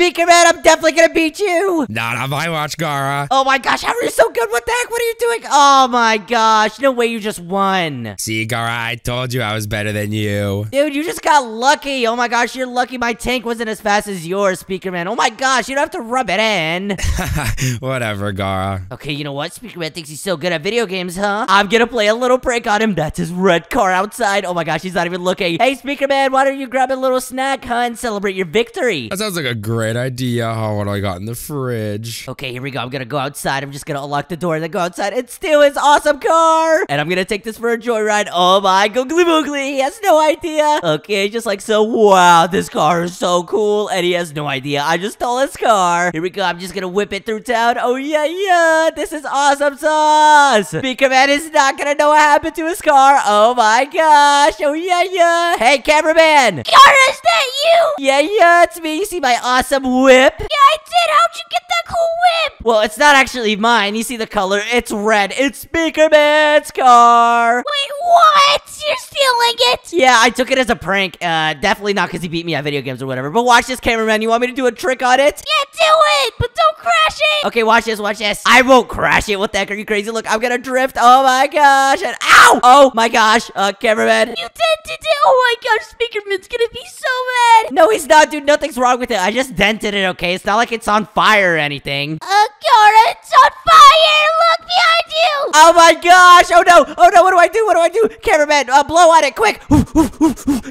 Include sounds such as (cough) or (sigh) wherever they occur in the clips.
Speaker Man, I'm definitely gonna beat you. Not on my watch, Gara. Oh my gosh, how are you so good? What the heck? What are you doing? Oh my gosh, no way you just won. See, Gara, I told you I was better than you. Dude, you just got lucky. Oh my gosh, you're lucky my tank wasn't as fast as yours, Speaker Man. Oh my gosh, you don't have to rub it in. (laughs) Whatever, Gara. Okay, you know what? Speaker Man thinks he's so good at video games, huh? I'm gonna play a little prank on him. That's his red car outside. Oh my gosh, he's not even looking. Hey, Speaker Man, why don't you grab a little snack, huh, and celebrate your victory? That sounds like a great idea. Oh, what do I got in the fridge? Okay, here we go. I'm gonna go outside. I'm just gonna unlock the door and then go outside and steal his awesome car. And I'm gonna take this for a joyride. Oh my googly boogly. He has no idea. Okay, just like so. Wow, this car is so cool. And he has no idea. I just stole his car. Here we go. I'm just gonna whip it through town. Oh yeah, yeah. This is awesome sauce. Speaker Man is not gonna know what happened to his car. Oh my gosh. Oh yeah, yeah. Hey, cameraman. Gara, is that you? Yeah, yeah, it's me. You see my awesome whip? Yeah, I did. How'd you get that cool whip? Well, it's not actually mine. You see the color? It's red. It's Speaker Man's car. Wait, what? You're stealing it? Yeah, I took it as a prank. Uh, definitely not because he beat me at video games or whatever. But watch this, cameraman. You want me to do a trick on it? Yeah, do it, but don't crash it. Okay, watch this, watch this. I won't crash it. What the heck? Are you crazy? Look, I'm gonna drift. Oh my gosh. And ow! Oh my gosh. Uh, cameraman. You did, did, it. Oh my gosh, Speakerman's gonna be so mad. No, he's not, dude. Nothing's wrong with it. I just dented it, okay? It's not like it's on fire or anything. Uh, Gara, it's on fire. Look behind you. Oh my gosh! Oh no! Oh no! What do I do? What do I do? Cameraman, uh, blow on it, quick!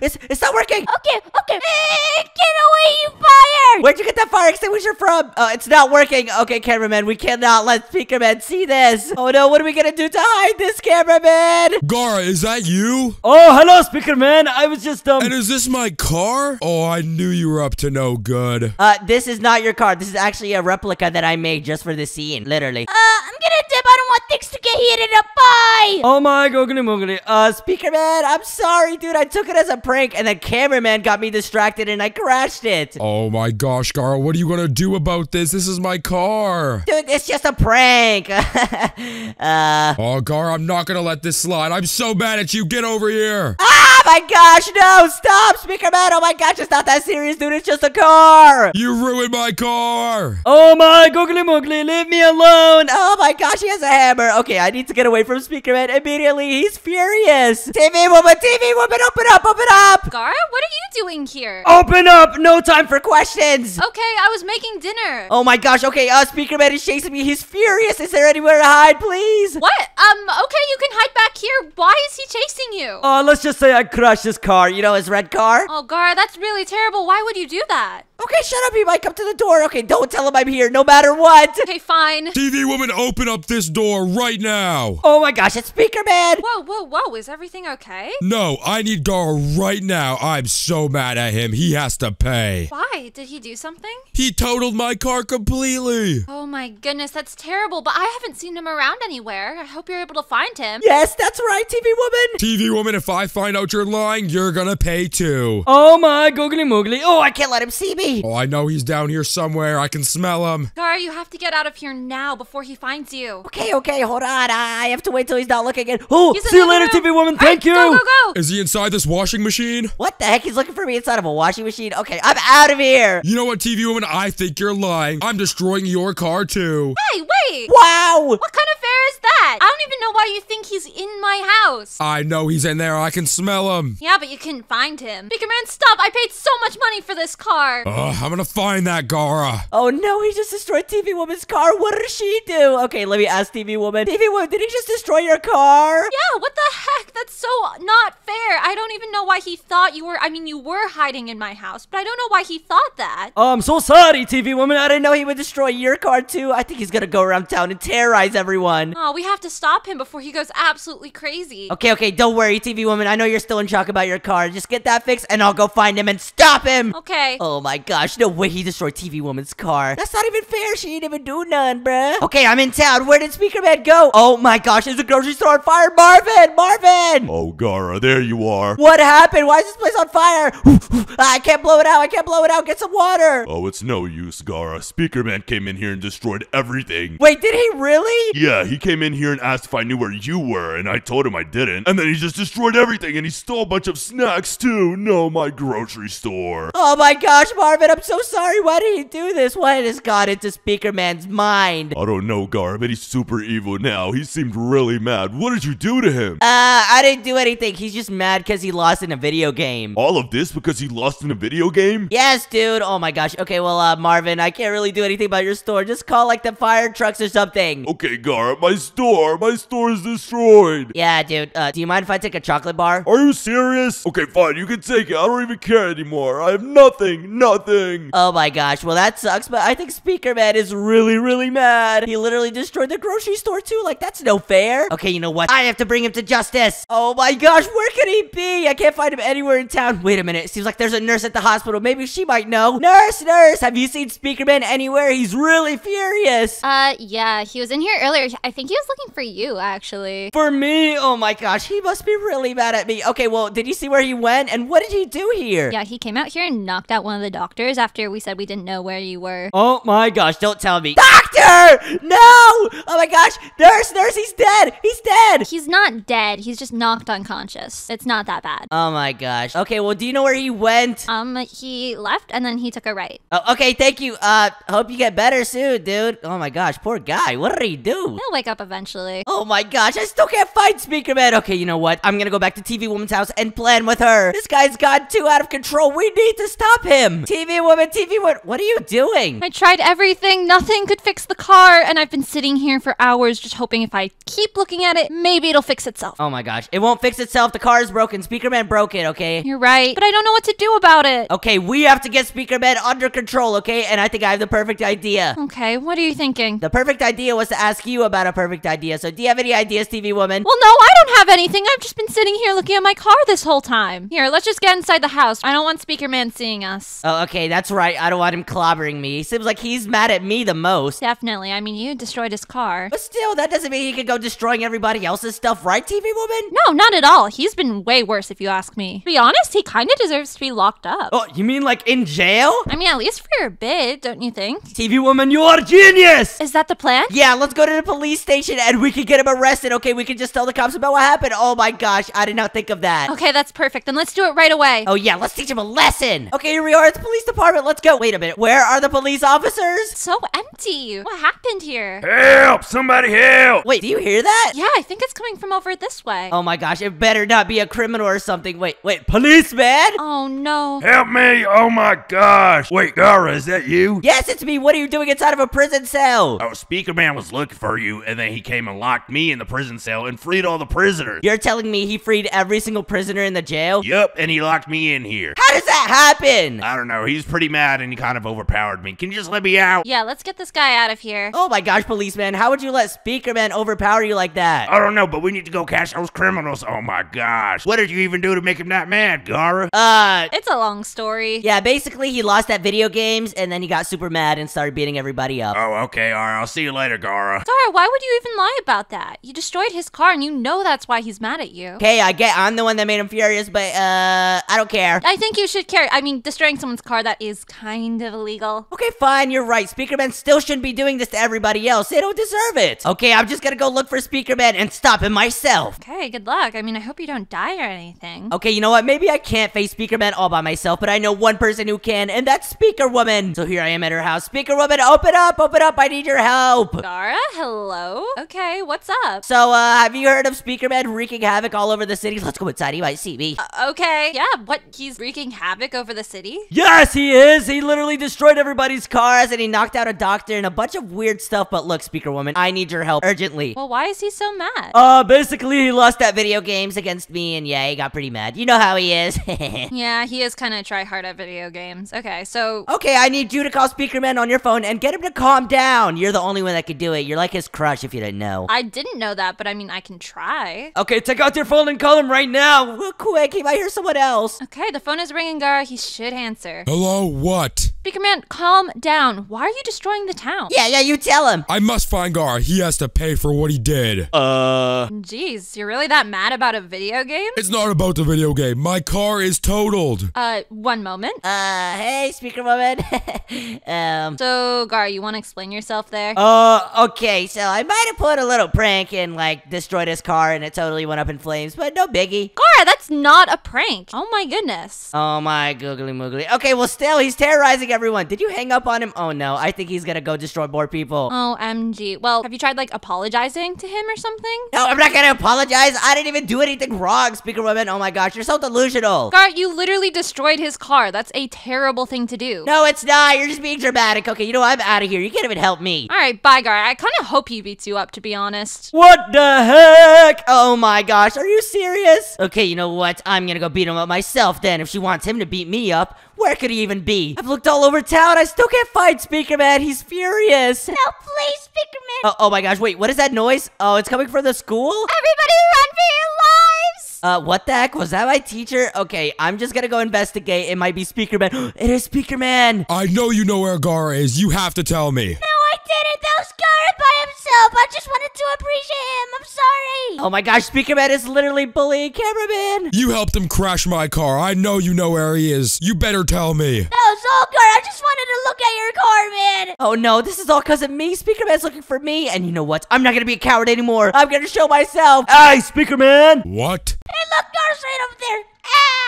It's it's not working. Okay, okay. Eh, Get away, you fire. Where'd you get that fire extinguisher from? Uh, it's not working. Okay, cameraman, we cannot let Speakerman see this. Oh no! What are we gonna do to hide this, cameraman? Gara, is that you? Oh, hello, Speaker Man. I was just um. And is this my car? Oh, I knew you were up to no good. Uh, this is not your car. This is actually a replica that I made just for this scene, literally. Uh, I'm gonna dip. I don't want things to get heated up. Bye. Oh my googly moogly. Uh, speaker man, I'm sorry, dude. I took it as a prank, and the cameraman got me distracted, and I crashed it. Oh my gosh, Gara, what are you gonna do about this? This is my car. Dude, it's just a prank. (laughs) uh. Oh, Gara, I'm not gonna let this slide. I'm so mad at you. Get over here. Ah, my gosh, no! Stop, speaker man. Oh my gosh, it's not that serious, dude. It's just a car. You ruined my car. oh my googly moogly. Leave me alone. Oh my gosh, he has a hammer. Okay, I need to get away from Speaker Man immediately. He's furious. TV woman, TV woman, open up, open up. Gara, what are you doing here? Open up. No time for questions. Okay, I was making dinner. Oh my gosh, okay, uh, Speaker Man is chasing me. He's furious. Is there anywhere to hide, please? What? Um, okay, you can hide back here. Why is he chasing you? Uh, let's just say I crashed his car. You know his red car? Oh, Gara, that's really terrible. Why would you do that? Okay, shut up. He might come to the door. Okay, don't tell him I'm here, no matter what. Okay, fine. TV woman, open up this door right now. Oh my gosh, it's Speakerman. Whoa, whoa, whoa. Is everything okay? No, I need Gara right now. I'm so mad at him. He has to pay. Why? Did he do something? He totaled my car completely. Oh my goodness, that's terrible. But I haven't seen him around anywhere. I hope you're able to find him. Yes, that's right, TV woman. TV woman, if I find out you're lying, you're gonna pay too. Oh my googly moogly. Oh, I can't let him see me. Oh, I know he's down here somewhere. I can smell him. Gara, you have to get out of here now before he finds you. Okay, okay, hold on. I have to wait till he's not looking at. Oh, He's See you later, room. TV woman. All right, Thank you. Go, go, go. Is he inside this washing machine? what the heck? He's looking for me inside of a washing machine. Okay, I'm out of here. You know what, TV woman? I think you're lying. I'm destroying your car too. Hey, wait. Wow. What kind of fair is that? I don't even know why you think he's in my house. I know he's in there. I can smell him. Yeah, but you couldn't find him. Bigger man, stop! I paid so much money for this car. Ugh, I'm gonna find that Gara. Oh no, he just destroyed TV Woman's car. What did she do? Okay, let me ask TV Woman. TV Woman, did he just destroy your car? Yeah, what the heck? That's so not fair. I don't even know why he thought you were. I mean, you were hiding in my house, but I don't know why he thought that. Oh, I'm so sorry, TV woman. I didn't know he would destroy your car too. I think he's gonna go around town and terrorize everyone. Oh, we have to stop him before he goes absolutely crazy. Okay, okay, don't worry, TV Woman. I know you're still in shock about your car. Just get that fixed and I'll go find him and stop him. Okay. Oh my gosh, no way he destroyed TV Woman's car. That's not even fair. She didn't even do none, bruh. Okay, I'm in town. Where did Speaker Man go? Oh my gosh, there's a grocery store on fire. Marvin! Marvin! Oh, Gara, there you are. What happened? Why is this place on fire? (sighs) I can't blow it out. I can't blow it out. Get some water. Oh, it's no use, Gara. Speaker Man came in here and destroyed everything. Wait, did he really? Yeah, he came in here and asked asked if I knew where you were, and I told him I didn't. And then he just destroyed everything, and he stole a bunch of snacks too. No, my grocery store. Oh my gosh, Marvin, I'm so sorry. Why did he do this? What has got into Speaker Man's mind? I don't know, Gar, but he's super evil now. He seemed really mad. What did you do to him? Uh, I didn't do anything. He's just mad because he lost in a video game. All of this because he lost in a video game? Yes, dude. Oh my gosh. Okay, well, uh, Marvin, I can't really do anything about your store. Just call like the fire trucks or something. Okay, Gar, my store. My store is destroyed. Yeah, dude. Uh, do you mind if I take a chocolate bar? Are you serious? Okay, fine. You can take it. I don't even care anymore. I have nothing. Nothing. Oh my gosh. Well, that sucks, but I think Speaker Man is really, really mad. He literally destroyed the grocery store too. Like, that's no fair. Okay, you know what? I have to bring him to justice. Oh my gosh, where could he be? I can't find him anywhere in town. Wait a minute. It seems like there's a nurse at the hospital. Maybe she might know. Nurse, nurse, have you seen Speaker Man anywhere? He's really furious. Uh, yeah, he was in here earlier. I think he was looking for you, actually. For me? Oh my gosh, he must be really mad at me. Okay, well, did you see where he went? And what did he do here? Yeah, he came out here and knocked out one of the doctors after we said we didn't know where you were. Oh my gosh, don't tell me. Doctor! No! Oh my gosh, nurse, nurse, he's dead! He's dead! He's not dead. He's just knocked unconscious. It's not that bad. Oh my gosh. Okay, well, do you know where he went? Um, he left and then he took a right. Oh, okay, thank you. Uh, hope you get better soon, dude. Oh my gosh, poor guy. What did he do? He'll wake up eventually. Oh my gosh, I still can't find Speaker Man. Okay, you know what? I'm gonna go back to TV Woman's house and plan with her. This guy's gone too out of control. We need to stop him. TV Woman, TV Woman, what are you doing? I tried everything. Nothing could fix the car, and I've been sitting here for hours just hoping if I keep looking at it, maybe it'll fix itself. Oh my gosh, it won't fix itself. The car is broken. Speaker Man broke it, okay? You're right, but I don't know what to do about it. Okay, we have to get Speaker Man under control, okay? And I think I have the perfect idea. Okay, what are you thinking? The perfect idea was to ask you about a perfect idea. So, do you have any ideas, TV Woman? Well, no, I don't have anything. I've just been sitting here looking at my car this whole time. Here, let's just get inside the house. I don't want Speaker Man seeing us. Oh, okay, that's right. I don't want him clobbering me. Seems like he's mad at me the most. Definitely. I mean, you destroyed his car. But still, that doesn't mean he could go destroying everybody else's stuff, right, TV Woman? No, not at all. He's been way worse, if you ask me. To be honest, he kind of deserves to be locked up. Oh, you mean like in jail? I mean, at least for a bit, don't you think? TV woman, you are a genius! Is that the plan? Yeah, let's go to the police station and we can get him arrested. Okay, we can just tell the cops about what happened. Oh my gosh, I did not think of that. Okay, that's perfect. Then let's do it right away. Oh yeah, let's teach him a lesson. Okay, here we are at the police department. Let's go. Wait a minute. Where are the police officers? So empty. What happened here? Help! Somebody help! Wait, do you hear that? Yeah, I think it's coming from over this way. Oh my gosh, it better not be a criminal or something. Wait, wait, policeman? Oh no. Help me! Oh my gosh! Wait, Gara, is that you? Yes, it's me. What are you doing inside of a prison cell? Oh, Speaker Man was looking for you, and then he came and locked me in the prison cell and freed all the prisoners. You're telling me he freed every single prisoner in the jail? Yup, and he locked me in here. How does that happen? I don't know, he's pretty mad and he kind of overpowered me. Can you just let me out? Yeah, let's get this guy out of here. Oh my gosh, policeman, how would you let Speakerman overpower you like that? I don't know, but we need to go catch those criminals. Oh my gosh. What did you even do to make him that mad, Gara? Uh, It's a long story. yeah, basically he lost at video games and then he got super mad and started beating everybody up. Oh, okay, alright, I'll see you later, Gara. Dara, why would you even lie about that? You destroyed his car and you know that's why he's mad at you. Okay, I get I'm the one that made him furious, but uh, I don't care. I think you should care. I mean, destroying someone's car, that is kind of illegal. Okay, fine, you're right. Speakerman still shouldn't be doing this to everybody else. They don't deserve it. Okay, I'm just gonna go look for Speakerman and stop him myself. Okay, good luck. I mean, I hope you don't die or anything. Okay, you know what? Maybe I can't face Speakerman all by myself, but I know one person who can, and that's Speaker Woman. So here I am at her house. Speaker Woman, open up, open up. I need your help. Gara, hello? Okay, what's up? So, uh, have you heard of Speakerman wreaking havoc all over the city? Let's go inside. He might see me. Uh, okay, yeah, what? He's wreaking havoc over the city? Yes, he is. He literally destroyed everybody's cars and he knocked out a doctor and a bunch of weird stuff. But look, Speaker Woman, I need your help urgently. Well, why is he so mad? Uh, basically, he lost at video games against me, and yeah, he got pretty mad. You know how he is. (laughs) yeah, he is kind of try hard at video games. Okay, so okay, I need you to call Speakerman on your phone and get him to calm down. You're the only one that could do it. You're like his crush if you didn't know. I didn't know that, but I mean, I can try. Okay, take out your phone and call him right now. Real quick, he might hear someone else. Okay, the phone is ringing, Gara. He should answer. Hello, what? Speaker Man, calm down. Why are you destroying the town? Yeah, yeah, you tell him. I must find Gar. He has to pay for what he did. Uh. Jeez, you're really that mad about a video game? It's not about the video game. My car is totaled. Uh, one moment. Uh, hey, Speaker Woman. (laughs) um. So, Gar, you want to explain yourself there? Uh, okay, so I might have put a little prank and like destroyed his car and it totally went up in flames, but no biggie. Gar, that's not a prank. Oh my goodness. Oh my googly moogly. Okay, well, still, he's terrorizing everyone. Did you hang up on him? Oh no, I think he's gonna go destroy more people. Oh, OMG. Well, have you tried like apologizing to him or something? No, I'm not gonna apologize. I didn't even do anything wrong, Speaker Woman. Oh my gosh, you're so delusional. Gar, you literally destroyed his car. That's a terrible thing to do. No, it's not. You're just being dramatic. Okay, you know what? I'm out of here. You can't even help me. All right, bye, Gar. I kind of hope he beats you up, to be honest. What the heck? Oh my gosh, are you serious? Okay, you know what? I'm gonna go beat him up myself then. If she wants him to beat me up, where could he even be? I've looked all over town. I still can't find Speaker Man. He's furious. No, please, Speaker Man. Oh, oh my gosh, wait, what is that noise? Oh, it's coming from the school? Everybody run for your lives! Uh, what the heck? Was that my teacher? Okay, I'm just gonna go investigate. It might be Speaker Man. (gasps) it is Speaker Man. I know you know where Gara is. You have to tell me. No, I didn't. That was Gara by himself. I just wanted to appreciate him. I'm sorry. Oh my gosh, Speaker Man is literally bullying Cameraman. You helped him crash my car. I know you know where he is. You better tell me. No, it's all Gara. I just wanted to look at your car, man. Oh no, this is all because of me. Speaker Man's looking for me. And you know what? I'm not gonna be a coward anymore. I'm gonna show myself. Hey, Speaker Man! What? Hey, look, Gara's right over there.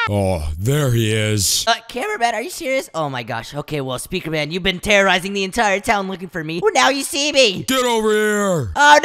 Oh, there he is. Uh, cameraman, are you serious? Oh my gosh. Okay, well, Speaker Man, you've been terrorizing the entire town looking for me. Well, now you see me. Get over here. Oh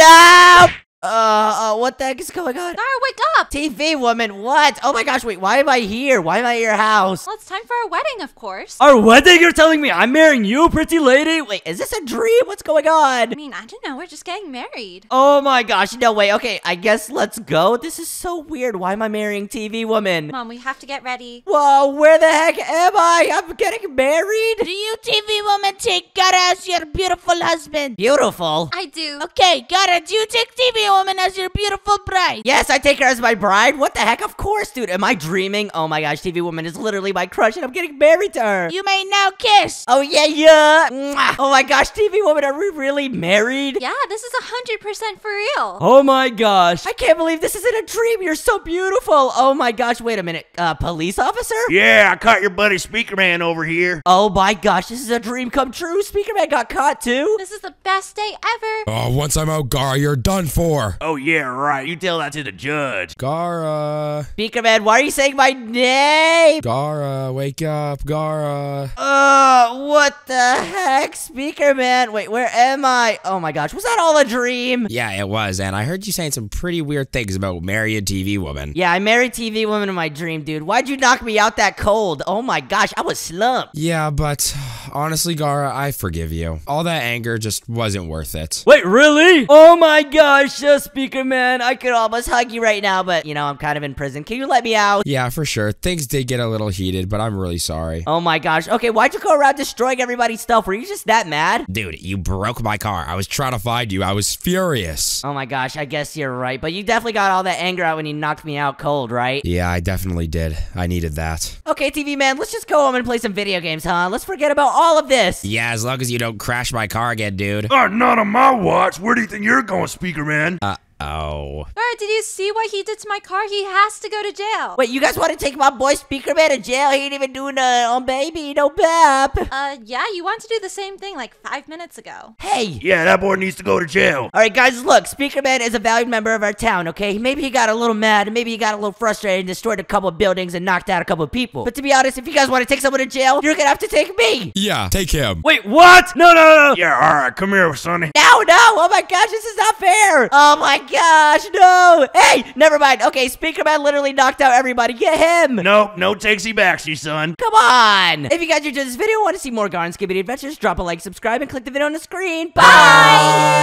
no! Uh, uh, what the heck is going on? Gara, wake up. TV woman, what? Oh my gosh, wait, why am I here? Why am I at your house? Well, it's time for our wedding, of course. Our wedding? You're telling me I'm marrying you, pretty lady? Wait, is this a dream? What's going on? I mean, I don't know. We're just getting married. Oh my gosh, no way. Okay, I guess let's go. This is so weird. Why am I marrying TV woman? Mom, we have to get ready. Whoa, where the heck am I? I'm getting married? Do you, TV woman, take Gara as your beautiful husband? Beautiful. I do. Okay, Gara, do you take TV woman as your beautiful bride? Yes, I take her as my bride. What the heck? Of course, dude. Am I dreaming? Oh my gosh, TV woman is literally my crush and I'm getting married to her. You may now kiss. Oh yeah, yeah. Mwah. Oh my gosh, TV woman, are we really married? Yeah, this is 100% for real. Oh my gosh. I can't believe this isn't a dream. You're so beautiful. Oh my gosh, wait a minute. Uh, police officer? Yeah, I caught your buddy Speaker Man over here. Oh my gosh, this is a dream come true. Speaker Man got caught too. This is the best day ever. Oh, once I'm out, Gara, you're done for. Oh, yeah, right. You tell that to the judge. Gara. Speaker Man, why are you saying my name? Gara, wake up, Gara. Oh, what the heck? Speaker Man, wait, where am I? Oh my gosh, was that all a dream? Yeah, it was, and I heard you saying some pretty weird things about marry a TV woman. Yeah, I married TV woman in my dream, dude. Why'd you knock me out that cold? Oh my gosh, I was slumped. Yeah, but honestly, Gara, I forgive you. All that anger just wasn't worth it. Wait, really? Oh my gosh, uh, Speaker Man. I could almost hug you right now, but you know, I'm kind of in prison. Can you let me out? Yeah, for sure. Things did get a little heated, but I'm really sorry. Oh my gosh. Okay, why'd you go around destroying everybody's stuff? Were you just that mad? Dude, you broke my car. I was trying to Find you. I was furious. Oh my gosh, I guess you're right. But you definitely got all that anger out when you knocked me out cold, right? Yeah, I definitely did. I needed that. Okay, TV man, let's just go home and play some video games, huh? Let's forget about all of this. Yeah, as long as you don't crash my car again, dude. Oh, not on my watch. Where do you think you're going, Speaker Man? Uh oh. Gara, did you see what he did to my car? He has to go to jail. Wait, you guys want to take my boy Speaker Man to jail? He ain't even doing uh, on baby, no bap. Uh, yeah, you want to do the same thing like five minutes ago. Hey. Yeah, that boy needs to go to jail. All right, guys, look, Speaker Man is a valued member of our town, okay? Maybe he got a little mad, maybe he got a little frustrated and destroyed a couple of buildings and knocked out a couple of people. But to be honest, if you guys want to take someone to jail, you're gonna have to take me. Yeah, take him. Wait, what? No, no, no, no. Yeah, all right, come here, Sonny. No, no, oh my gosh, this is not fair. Oh my gosh, no. Hey, never mind. Okay, Speaker Man literally knocked out everybody. Get him. Nope, no takesy backsy, son. Come on! If you guys enjoyed this video and want to see more Garden Skibidi adventures, drop a like, subscribe, and click the video on the screen. Bye!